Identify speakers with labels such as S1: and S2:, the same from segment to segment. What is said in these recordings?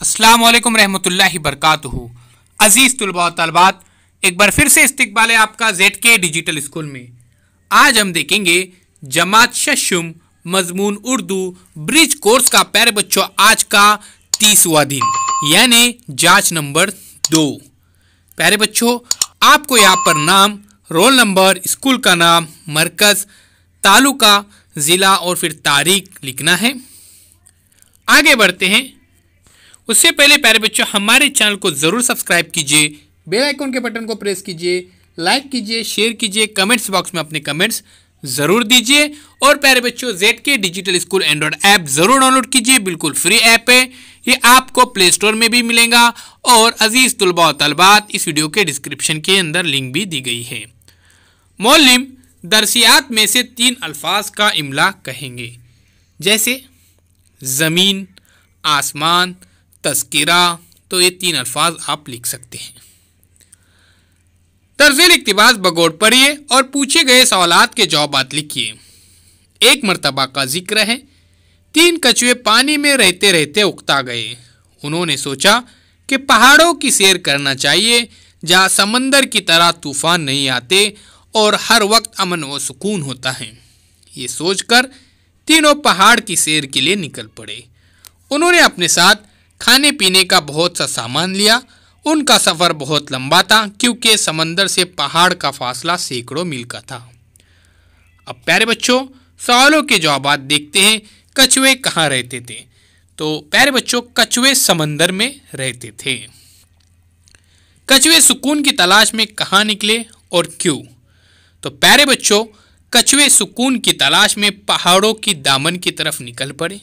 S1: अस्सलाम वालेकुम रहमतुल्लाहि बरकातुहू। अज़ीज़ तलबा तलबात, एक बार फिर से इस्तकबाल है आपका जेड के डिजिटल स्कूल में। आज हम देखेंगे जमात शशुम मजमून उर्दू ब्रिज कोर्स का प्यारे बच्चों, आज का तीसवा दिन, यानी जाँच नंबर दो। प्यारे बच्चों, आपको यहाँ पर नाम, रोल नंबर, स्कूल का नाम, मरकज़, तालुका, ज़िला और फिर तारीख लिखना है। आगे बढ़ते हैं। उससे पहले प्यारे बच्चों, हमारे चैनल को ज़रूर सब्सक्राइब कीजिए, बेल आइकन के बटन को प्रेस कीजिए, लाइक कीजिए, शेयर कीजिए, कमेंट्स बॉक्स में अपने कमेंट्स ज़रूर दीजिए, और प्यारे बच्चों जेड के डिजिटल स्कूल एंड्रॉयड ऐप ज़रूर डाउनलोड कीजिए, बिल्कुल फ्री ऐप है, ये आपको प्ले स्टोर में भी मिलेगा, और अज़ीज़ तलबा तलबात इस वीडियो के डिस्क्रिप्शन के अंदर लिंक भी दी गई है। मौलिम दरसियात में से तीन अल्फाज का इमला कहेंगे, जैसे, ज़मीन, आसमान तस्करा तो ये तीन अल्फाज आप लिख सकते हैं। तर्जेल इकतबास बगौर पढ़िए और पूछे गए सवालात के जवाब लिखिए। एक मरतबा का ज़िक्र है, तीन कछुए पानी में रहते रहते उगता गए। उन्होंने सोचा कि पहाड़ों की सैर करना चाहिए, जहाँ समंदर की तरह तूफ़ान नहीं आते और हर वक्त अमन व सुकून होता है। ये सोचकर तीनों पहाड़ की सैर के लिए निकल पड़े। उन्होंने अपने साथ खाने पीने का बहुत सा सामान लिया। उनका सफ़र बहुत लंबा था, क्योंकि समंदर से पहाड़ का फासला सैकड़ों मील का था। अब प्यारे बच्चों, सवालों के जवाब देखते हैं, कछुए कहाँ रहते थे? तो प्यारे बच्चों, कछुए समंदर में रहते थे। कछुए सुकून की तलाश में कहाँ निकले और क्यों? तो प्यारे बच्चों, कछुए सुकून की तलाश में पहाड़ों की दामन की तरफ़ निकल पड़े।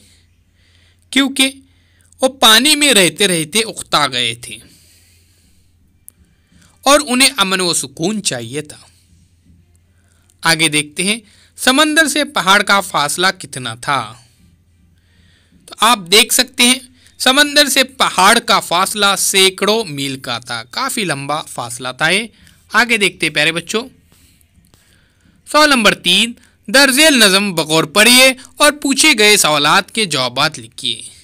S1: क्योंकि वो पानी में रहते रहते उकता गए थे। और उन्हें अमन व सुकून चाहिए था। आगे देखते हैं, समंदर से पहाड़ का फासला कितना था। तो आप देख सकते हैं, समंदर से पहाड़ का फासला सैकड़ों मील का था। काफ़ी लंबा फासला था ये। आगे देखते प्यारे बच्चों। सवाल नंबर तीन दर्जेल नज़म बगौर पढ़िए और पूछे गए सवालात के जवाब लिखिए।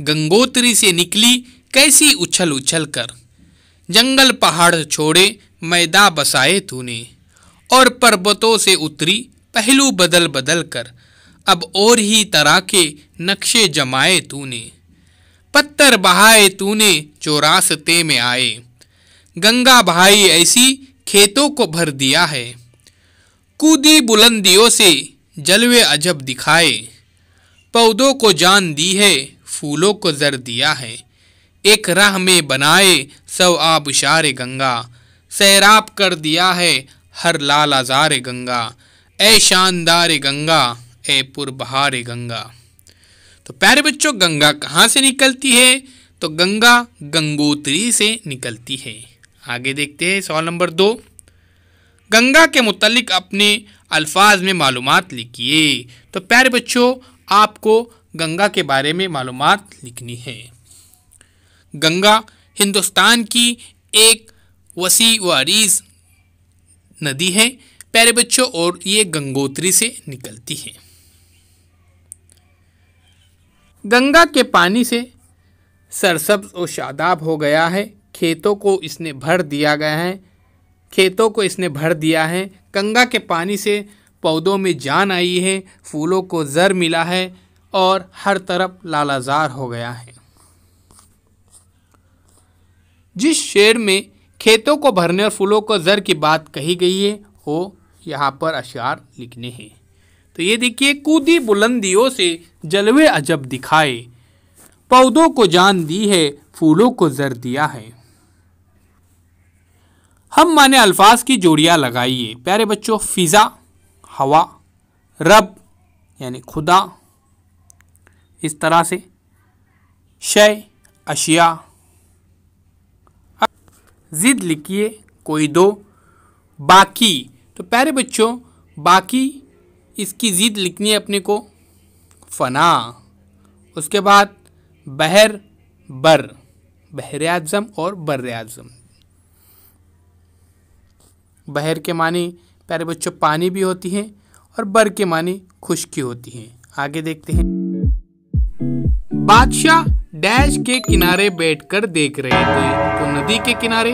S1: गंगोत्री से निकली कैसी उछल उछल कर। जंगल पहाड़ छोड़े, मैदा बसाए तूने। और पर्वतों से उतरी, पहलू बदल बदल कर। अब और ही तरह के नक्शे जमाए तूने। पत्थर बहाए तूने जो रास्ते में आए। गंगा बहाई ऐसी खेतों को भर दिया है। कूदी बुलंदियों से जलवे अजब दिखाए। पौधों को जान दी है फूलों को जर दिया है। एक राह में बनाए सब आबशार गंगा। सैराब कर दिया है हर लाल आजार गंगा। ए शानदार गंगा ए पुरबहार गंगा। तो प्यारे बच्चों, गंगा कहाँ से निकलती है? तो गंगा गंगोत्री से निकलती है। आगे देखते हैं सवाल नंबर दो। गंगा के मुतलिक अपने अल्फाज में मालूम लिखिए। तो प्यारे बच्चों, आपको गंगा के बारे में मालूम लिखनी है। गंगा हिंदुस्तान की एक वसी व अरीज नदी है। प्यारे बच्चों, और ये गंगोत्री से निकलती है। गंगा के पानी से सरसब्ज और शादाब हो गया है। खेतों को इसने भर दिया गया है। खेतों को इसने भर दिया है। गंगा के पानी से पौधों में जान आई है। फूलों को ज़र मिला है। और हर तरफ़ लालाजार हो गया है। जिस शेर में खेतों को भरने और फूलों को ज़र की बात कही गई है, वो यहाँ पर अशार लिखने हैं। तो ये देखिए, कूदी बुलंदियों से जलवे अजब दिखाए। पौधों को जान दी है, फूलों को जर दिया है। हम माने अल्फाज की जोड़ियाँ लगाइए। प्यारे बच्चों, फिज़ा, हवा, रब, यानी खुदा इस तरह से। शय, अशिया। ज़िद लिखिए, कोई दो। बाकी तो प्यारे बच्चों, बाकी इसकी ज़िद लिखनी है अपने को। फना। उसके बाद, बहर, बर। बहर आज़म और बर आज़म। बहर के मानी, प्यारे बच्चों, पानी भी होती हैं और बर के मानी खुश्की होती हैं। आगे देखते हैं। बादशाह डैश के किनारे बैठकर देख रहे थे। तो नदी के किनारे